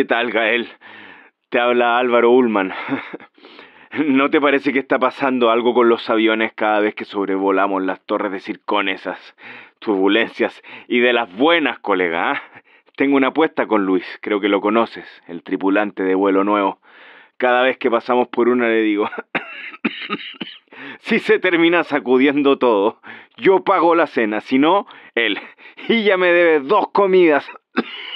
¿Qué tal, Gael? Te habla Álvaro Ullman. ¿No te parece que está pasando algo con los aviones cada vez que sobrevolamos las torres de Circón esas turbulencias y de las buenas, colega? ¿ah? Tengo una apuesta con Luis, creo que lo conoces, el tripulante de vuelo nuevo. Cada vez que pasamos por una le digo, si se termina sacudiendo todo, yo pago la cena, si no, él. Y ya me debe dos comidas.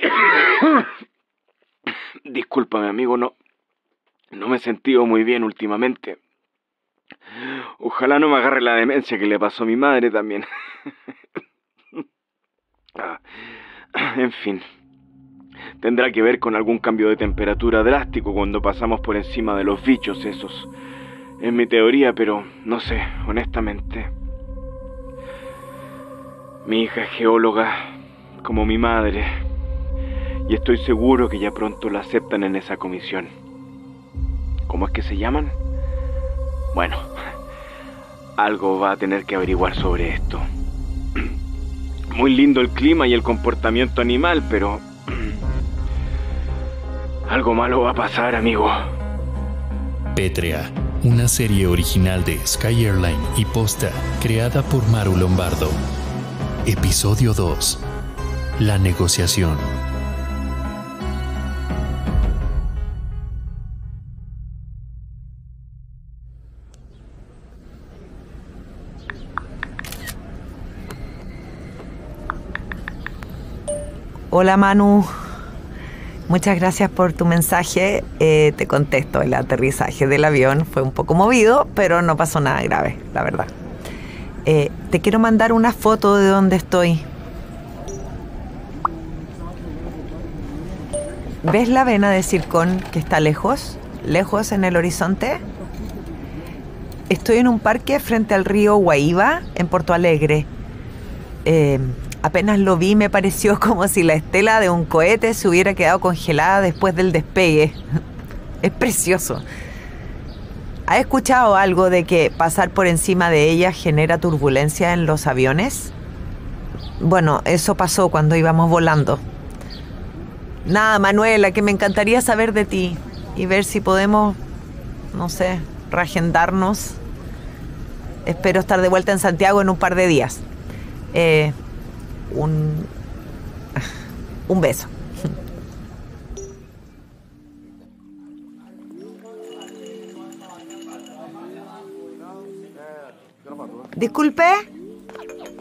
Discúlpame, amigo, no. No me he sentido muy bien últimamente. Ojalá no me agarre la demencia que le pasó a mi madre también. Ah, en fin. Tendrá que ver con algún cambio de temperatura drástico cuando pasamos por encima de los bichos esos. Es mi teoría, pero no sé, honestamente. Mi hija es geóloga, como mi madre, y estoy seguro que ya pronto la aceptan en esa comisión. ¿Cómo es que se llaman? Bueno, algo va a tener que averiguar sobre esto. Muy lindo el clima y el comportamiento animal, pero... Algo malo va a pasar, amigo. Pétrea, una serie original de Sky Airline y Posta, creada por Maru Lombardo. Episodio 2. La negociación. Hola Manu, muchas gracias por tu mensaje. Eh, te contesto, el aterrizaje del avión fue un poco movido, pero no pasó nada grave, la verdad. Eh, te quiero mandar una foto de donde estoy. ¿Ves la vena de Circón que está lejos? Lejos en el horizonte. Estoy en un parque frente al río Guaíba, en Porto Alegre. Eh, Apenas lo vi me pareció como si la estela de un cohete se hubiera quedado congelada después del despegue. Es precioso. ¿Ha escuchado algo de que pasar por encima de ella genera turbulencia en los aviones? Bueno, eso pasó cuando íbamos volando. Nada, Manuela, que me encantaría saber de ti y ver si podemos, no sé, reagendarnos. Espero estar de vuelta en Santiago en un par de días. Eh, un, un beso. Disculpe,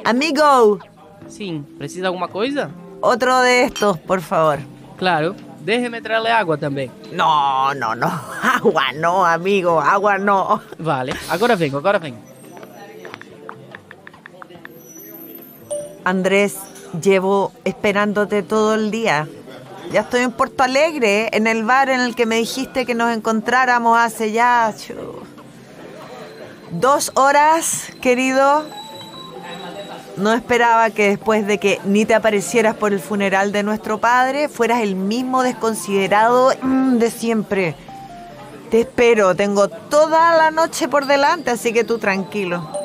amigo. Sim, precisa de alguma coisa? Otro de estos, por favor. Claro. Déjeme traerle agua também. No, no, no. Agua no, amigo. Agua no. Vale. Agora vengo, agora vengo. Andrés, llevo esperándote todo el día. Ya estoy en Porto Alegre, en el bar en el que me dijiste que nos encontráramos hace ya dos horas, querido. No esperaba que después de que ni te aparecieras por el funeral de nuestro padre, fueras el mismo desconsiderado mm, de siempre. Te espero, tengo toda la noche por delante, así que tú tranquilo.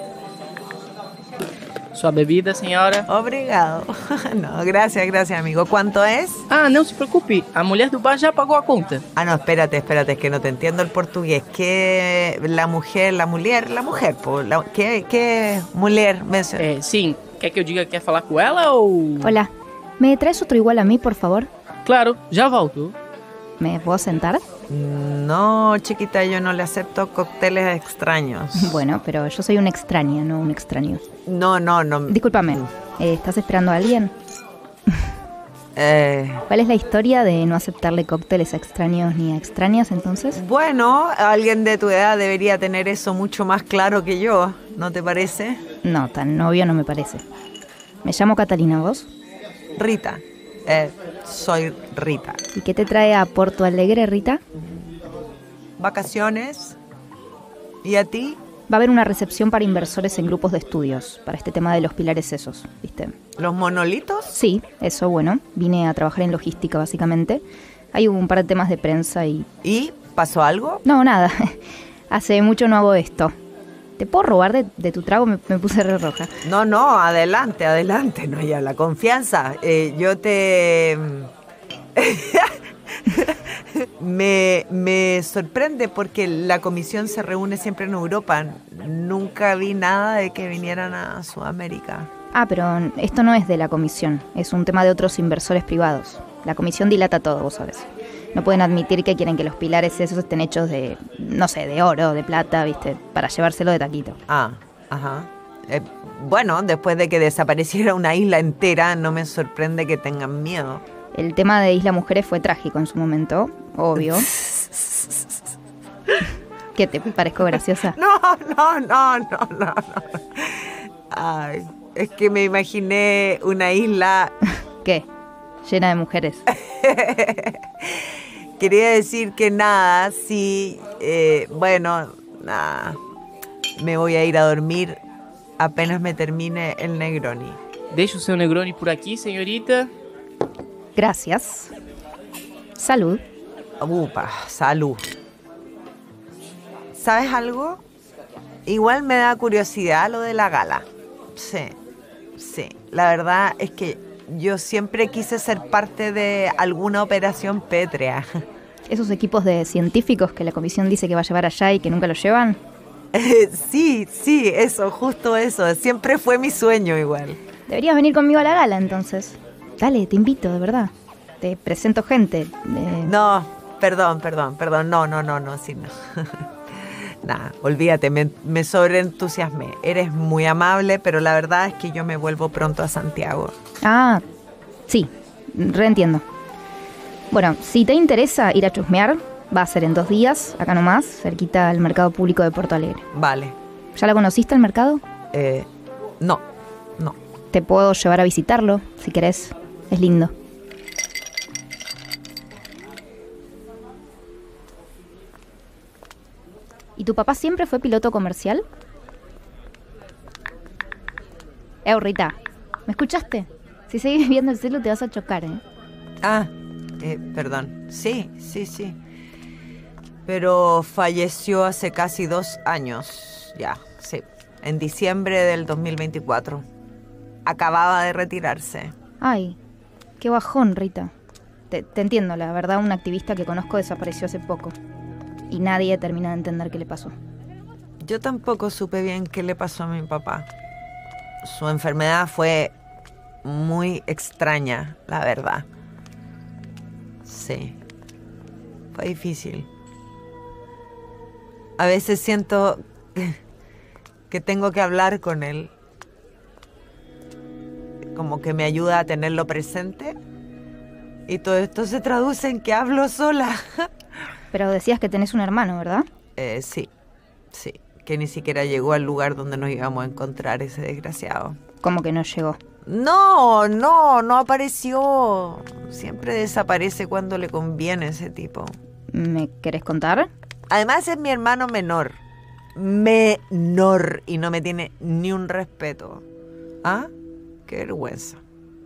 Sua bebida, senhora. Obrigado. No, gracias, gracias, amigo. ¿Cuánto es? Ah, não se preocupe. A mulher do bar já pagou a conta. Ah, no, espérate, espérate, es que no te entiendo el portugués. ¿Qué la mujer, la mujer, la mujer, po, la- ¿qué, qué mujer menciona? É, sim. Quer que eu diga que quer falar com ela ou. Hola, ¿me traes otro igual a mí, por favor? Claro, já volto. ¿Me puedo sentar? No, chiquita, yo no le acepto cócteles extraños. Bueno, pero yo soy una extraña, no un extraño. No, no, no. Discúlpame, eh, ¿estás esperando a alguien? Eh, ¿Cuál es la historia de no aceptarle cócteles a extraños ni a extrañas entonces? bueno, alguien de tu edad debería tener eso mucho más claro que yo, ¿no te parece? No, tan obvio no me parece. Me llamo Catalina, ¿vos? Rita. Eh, soy Rita. ¿Y qué te trae a Porto Alegre, Rita? ¿Vacaciones? ¿Y a ti? Va a haber una recepción para inversores en grupos de estudios, para este tema de los pilares esos, ¿viste? ¿Los monolitos? Sí, eso, bueno. Vine a trabajar en logística, básicamente. Hay un par de temas de prensa y... ¿Y pasó algo? No, nada. Hace mucho no hago esto. ¿Te puedo robar de, de tu trago? Me, me puse re roja. No, no, adelante, adelante, no ya la confianza. Eh, yo te me, me sorprende porque la comisión se reúne siempre en Europa. Nunca vi nada de que vinieran a Sudamérica. Ah, pero esto no es de la comisión, es un tema de otros inversores privados. La comisión dilata todo, vos sabes. No pueden admitir que quieren que los pilares esos estén hechos de, no sé, de oro, de plata, viste, para llevárselo de taquito. Ah, ajá. Eh, bueno, después de que desapareciera una isla entera, no me sorprende que tengan miedo. El tema de Isla Mujeres fue trágico en su momento, obvio. ¿Qué te parezco graciosa? No, no, no, no, no, no. Ay, es que me imaginé una isla. ¿Qué? Llena de mujeres. Quería decir que nada, sí, eh, bueno, nada. Me voy a ir a dormir apenas me termine el Negroni. Deixa o seu Negroni por aqui, senhorita. Gracias. Salud. Upa, salud. ¿Sabes algo? Igual me da curiosidad lo de la gala. Sí, sí. La verdad es que yo siempre quise ser parte de alguna operación pétrea. Esos equipos de científicos que la comisión dice que va a llevar allá y que nunca lo llevan. sí, sí, eso, justo eso. Siempre fue mi sueño igual. Deberías venir conmigo a la gala entonces. Dale, te invito, de verdad. Te presento gente. eh, No, perdón, perdón, perdón. No, no, no, no, sí, no. Nada, olvídate, me, me sobreentusiasmé. Eres muy amable, pero la verdad es que yo me vuelvo pronto a Santiago. Ah, sí, reentiendo. Bueno, si te interesa ir a chusmear, va a ser en dos días, acá nomás, cerquita al mercado público de Porto Alegre. Vale. ¿Ya la conociste el mercado? Eh, no, no. Te puedo llevar a visitarlo, si querés. Es lindo. ¿Y tu papá siempre fue piloto comercial? Eh, Rita, ¿me escuchaste? Si seguís viendo el cielo te vas a chocar, ¿eh? Ah, eh, perdón. Sí, sí, sí. Pero falleció hace casi dos años, ya, sí. En diciembre del 2024. Acababa de retirarse. Ay, qué bajón, Rita. Te, te entiendo, la verdad, un activista que conozco desapareció hace poco. Y nadie termina de entender qué le pasó. Yo tampoco supe bien qué le pasó a mi papá. Su enfermedad fue muy extraña, la verdad. Sí. Fue difícil. A veces siento que tengo que hablar con él. Como que me ayuda a tenerlo presente. Y todo esto se traduce en que hablo sola. Pero decías que tenés un hermano, ¿verdad? Eh, sí, sí. Que ni siquiera llegó al lugar donde nos íbamos a encontrar ese desgraciado. Como que no llegó. No, no, no apareció. Siempre desaparece cuando le conviene ese tipo. ¿Me querés contar? Además es mi hermano menor. Menor. Y no me tiene ni un respeto. ¿Ah? Qué vergüenza.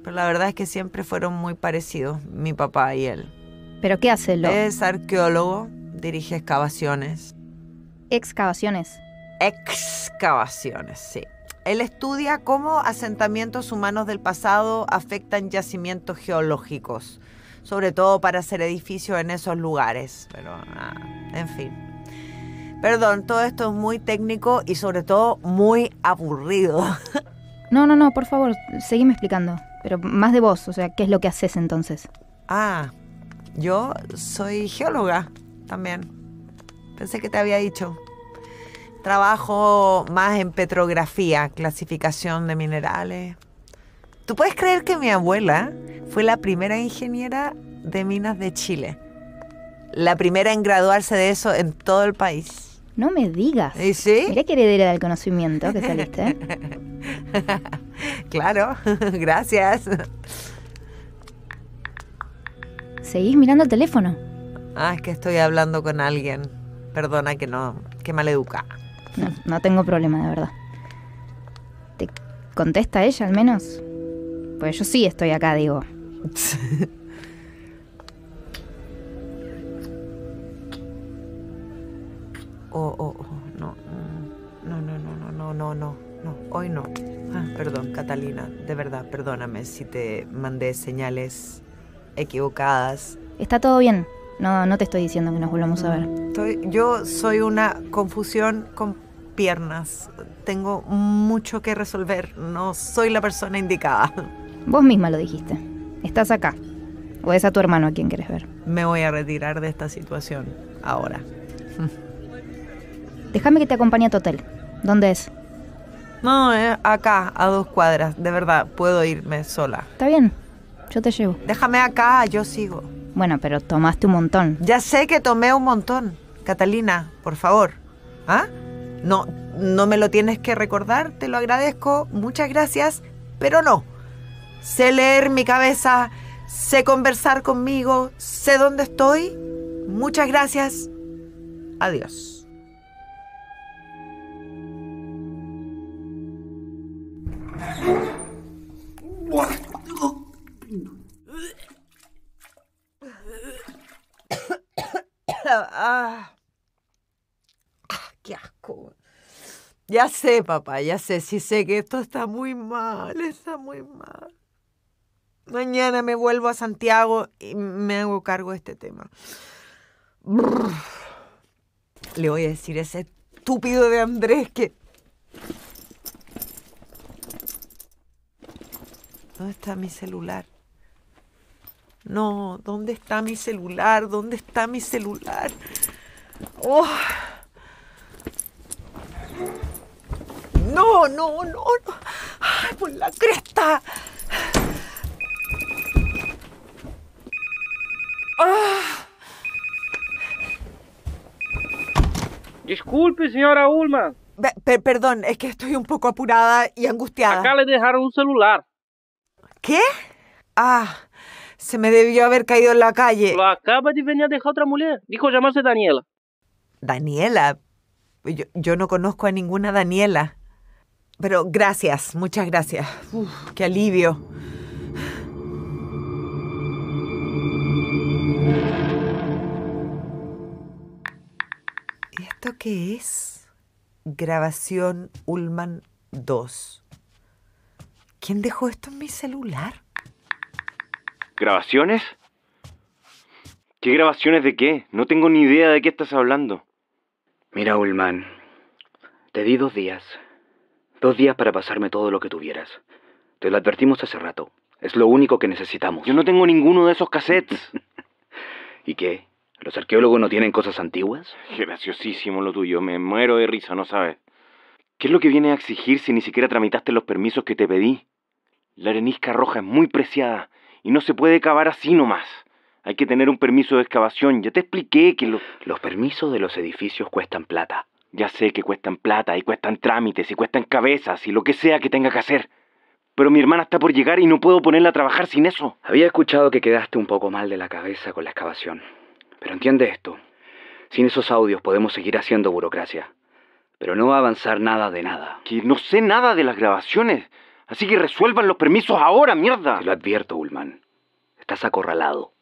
Pero la verdad es que siempre fueron muy parecidos, mi papá y él. ¿Pero qué hace lo? Es arqueólogo, dirige excavaciones. Excavaciones. Excavaciones, sí. Él estudia cómo asentamientos humanos del pasado afectan yacimientos geológicos, sobre todo para hacer edificios en esos lugares. Pero, ah, en fin. Perdón, todo esto es muy técnico y sobre todo muy aburrido. No, no, no, por favor, seguime explicando. Pero más de vos, o sea, ¿qué es lo que haces entonces? Ah, yo soy geóloga también. Pensé que te había dicho. Trabajo más en petrografía, clasificación de minerales. ¿Tú puedes creer que mi abuela fue la primera ingeniera de minas de Chile? La primera en graduarse de eso en todo el país. No me digas. ¿Y sí? Que heredera del conocimiento que saliste. claro, gracias. Seguís mirando el teléfono. Ah, es que estoy hablando con alguien. Perdona que no, que maleduca. No, no tengo problema, de verdad. ¿Te contesta ella al menos? Pues yo sí estoy acá, digo. Oh, oh, oh, no, no, no, no. no, no, no, no, hoy no. Ah, perdón, Catalina, de verdad, perdóname si te mandé señales equivocadas. Está todo bien. No, no te estoy diciendo que nos volvamos a ver. Estoy- yo soy una confusión con piernas. Tengo mucho que resolver. No soy la persona indicada. Vos misma lo dijiste. Estás acá. O es a tu hermano a quien querés ver. Me voy a retirar de esta situación ahora. Déjame que te acompañe a tu hotel. ¿Dónde es? No, eh, acá, a dos cuadras. De verdad, puedo irme sola. Está bien. Yo te llevo. Déjame acá, yo sigo. Bueno, pero tomaste un montón. Ya sé que tomé un montón. Catalina, por favor. ¿Ah? No, no me lo tienes que recordar, te lo agradezco. Muchas gracias, pero no. Sé leer mi cabeza, sé conversar conmigo, sé dónde estoy. Muchas gracias. Adiós. Ah. Ah, qué asco. Ya sé, papá, ya sé, sí sé que esto está muy mal, está muy mal. Mañana me vuelvo a Santiago y me hago cargo de este tema. Le voy a decir a ese estúpido de Andrés que... ¿Dónde está mi celular? No, ¿dónde está mi celular? ¿Dónde está mi celular? Oh. No, no, no, no. Ay, por la cresta. Ah. Disculpe, señora Ulman. Pe- pe- perdón, es que estoy un poco apurada y angustiada. Acá le dejaron un celular. ¿Qué? Ah, se me debió haber caído en la calle. Lo acaba de venir a dejar otra mujer. Dijo llamarse Daniela. Daniela. Yo, yo no conozco a ninguna Daniela. Pero gracias, muchas gracias. Uf, qué alivio. ¿Y esto qué es? Grabación Ullman 2. ¿Quién dejó esto en mi celular? ¿Grabaciones? ¿Qué grabaciones de qué? No tengo ni idea de qué estás hablando. Mira, Ullman, te di dos días. Dos días para pasarme todo lo que tuvieras. Te lo advertimos hace rato. Es lo único que necesitamos. Yo no tengo ninguno de esos cassettes. ¿Y qué? ¿Los arqueólogos no tienen cosas antiguas? Graciosísimo lo tuyo, me muero de risa, ¿no sabes? ¿Qué es lo que viene a exigir si ni siquiera tramitaste los permisos que te pedí? La arenisca roja es muy preciada y no se puede cavar así nomás. Hay que tener un permiso de excavación. Ya te expliqué que lo... Los permisos de los edificios cuestan plata. Ya sé que cuestan plata y cuestan trámites y cuestan cabezas y lo que sea que tenga que hacer. Pero mi hermana está por llegar y no puedo ponerla a trabajar sin eso. Había escuchado que quedaste un poco mal de la cabeza con la excavación. Pero entiende esto. Sin esos audios podemos seguir haciendo burocracia. Pero no va a avanzar nada de nada. Que no sé nada de las grabaciones. Así que resuelvan los permisos ahora, mierda. Te lo advierto, Ullman. Estás acorralado.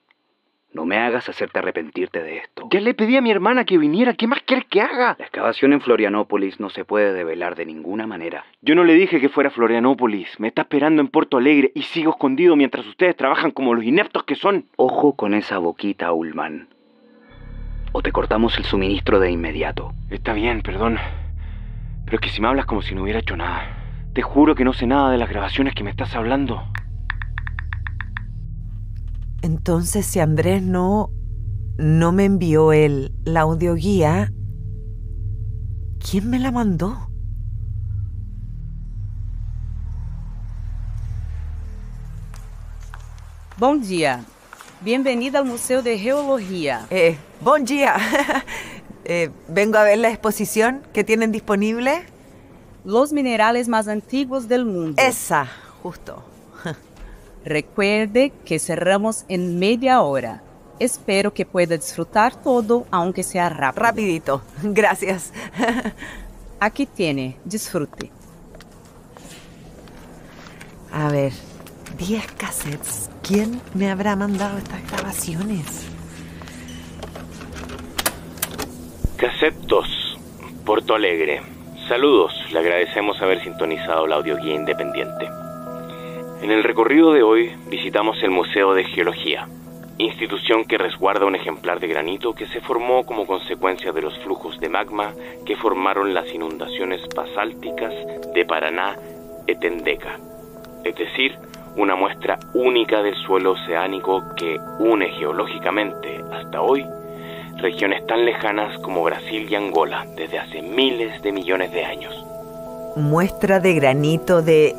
No me hagas hacerte arrepentirte de esto. Ya le pedí a mi hermana que viniera. ¿Qué más quieres que haga? La excavación en Florianópolis no se puede develar de ninguna manera. Yo no le dije que fuera a Florianópolis. Me está esperando en Porto Alegre y sigo escondido mientras ustedes trabajan como los ineptos que son. Ojo con esa boquita, Ullman. O te cortamos el suministro de inmediato. Está bien, perdón. Pero es que si me hablas como si no hubiera hecho nada. Te juro que no sé nada de las grabaciones que me estás hablando. Entonces, si Andrés no, no me envió él la audioguía, ¿quién me la mandó? Bom dia. Bem-vinda ao Museu de Geologia. Eh, buen día. Eh, vengo a ver la exposición que tienen disponible. Los minerales más antiguos del mundo. Esa, justo. Recuerde que cerramos en media hora. Espero que pueda disfrutar todo, aunque sea rápido. Rapidito. Gracias. Aquí tiene, disfrute. A ver, 10 cassettes. ¿Quién me habrá mandado estas grabaciones? Cassette 2, Porto Alegre. Saludos, le agradecemos haber sintonizado la audioguía independiente. En el recorrido de hoy visitamos el Museo de Geología, institución que resguarda un ejemplar de granito que se formó como consecuencia de los flujos de magma que formaron las inundaciones basálticas de Paraná Etendeca, es decir, una muestra única del suelo oceánico que une geológicamente hasta hoy regiones tan lejanas como Brasil y Angola desde hace miles de millones de años. Muestra de granito de...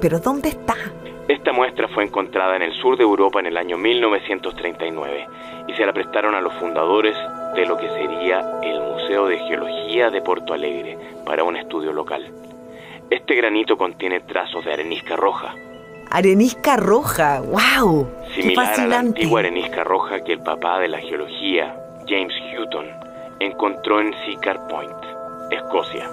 ¿Pero dónde está? Esta muestra fue encontrada en el sur de Europa en el año 1939 y se la prestaron a los fundadores de lo que sería el Museo de Geología de Porto Alegre para un estudio local. Este granito contiene trazos de arenisca roja, Arenisca roja, wow. Similar a la antigua arenisca roja que el papá de la geología, James Hutton, encontró en Siccar Point, Escocia,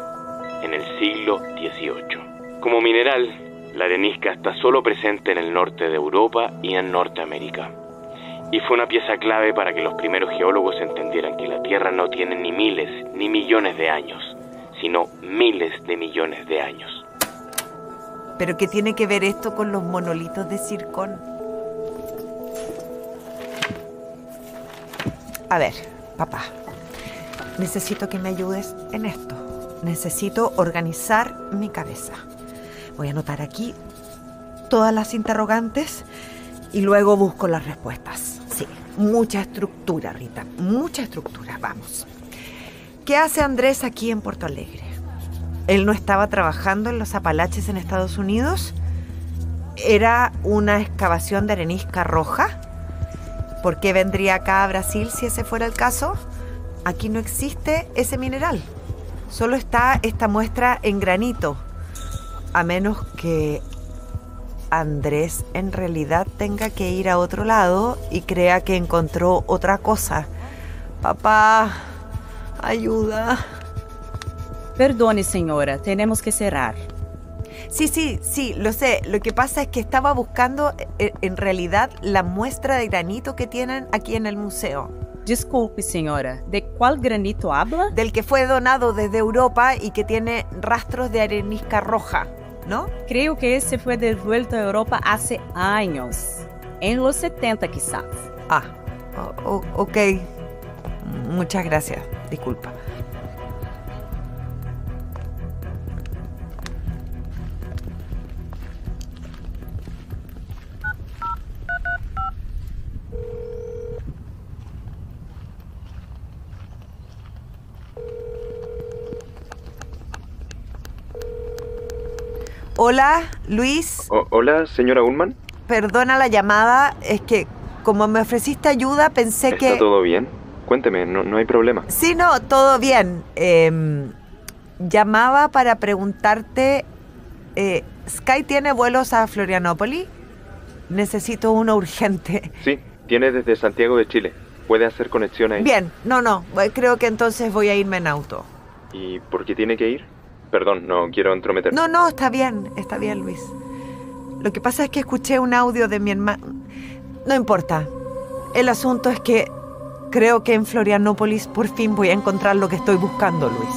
en el siglo XVIII. Como mineral, la arenisca está solo presente en el norte de Europa y en Norteamérica. Y fue una pieza clave para que los primeros geólogos entendieran que la Tierra no tiene ni miles ni millones de años, sino miles de millones de años. ¿Pero qué tiene que ver esto con los monolitos de circón? A ver, papá, necesito que me ayudes en esto. Necesito organizar mi cabeza. Voy a anotar aquí todas las interrogantes y luego busco las respuestas. Sí, mucha estructura, Rita, mucha estructura, vamos. ¿Qué hace Andrés aquí en Porto Alegre? ¿Él no estaba trabajando en los Apalaches en Estados Unidos? ¿Era una excavación de arenisca roja? ¿Por qué vendría acá a Brasil si ese fuera el caso? Aquí no existe ese mineral. Solo está esta muestra en granito. A menos que Andrés en realidad tenga que ir a otro lado y crea que encontró otra cosa. Papá, ayuda. Perdone, señora, tenemos que cerrar. Sí, sí, sí, lo sé. Lo que pasa es que estaba buscando eh, en realidad la muestra de granito que tienen aquí en el museo. Disculpe, señora, ¿de cuál granito habla? Del que fue donado desde Europa y que tiene rastros de arenisca roja, ¿no? Creo que ese fue devuelto a Europa hace años. En los 70 quizás. Ah, o- ok. Muchas gracias. Disculpa. Hola, Luis. O- hola, señora Ullman. Perdona la llamada, es que como me ofreciste ayuda pensé que... ¿Está todo bien? Cuénteme, no, no hay problema. Sí, no, todo bien. Em, llamaba para preguntarte, eh, ¿Sky tiene vuelos a Florianópolis? Necesito uno urgente. Sí, tiene desde Santiago de Chile. Puede hacer conexión ahí. Bien, no, no, creo que entonces voy a irme en auto. ¿Y por qué tiene que ir? Perdón, no quiero entrometer. No, no, está bien, está bien, Luis. Lo que pasa es que escuché un audio de mi hermano. No importa. El asunto es que creo que en Florianópolis por fin voy a encontrar lo que estoy buscando, Luis.